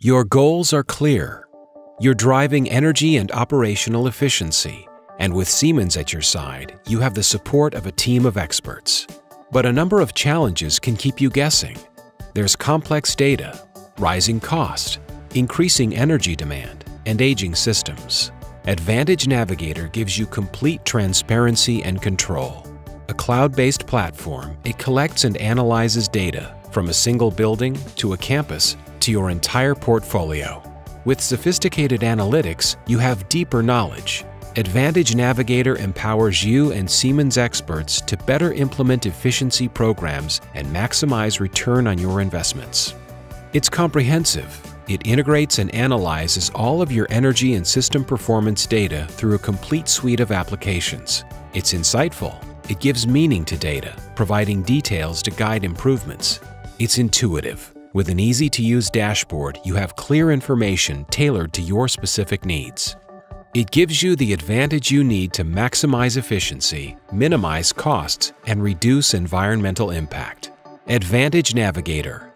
Your goals are clear. You're driving energy and operational efficiency, and with Siemens at your side, you have the support of a team of experts. But a number of challenges can keep you guessing. There's complex data, rising cost, increasing energy demand, and aging systems. Advantage Navigator gives you complete transparency and control. A cloud-based platform, it collects and analyzes data from a single building to a campus to your entire portfolio. With sophisticated analytics, you have deeper knowledge. Advantage Navigator empowers you and Siemens experts to better implement efficiency programs and maximize return on your investments. It's comprehensive. It integrates and analyzes all of your energy and system performance data through a complete suite of applications. It's insightful. It gives meaning to data, providing details to guide improvements. It's intuitive. With an easy-to-use dashboard, you have clear information tailored to your specific needs. It gives you the advantage you need to maximize efficiency, minimize costs, and reduce environmental impact. Advantage Navigator,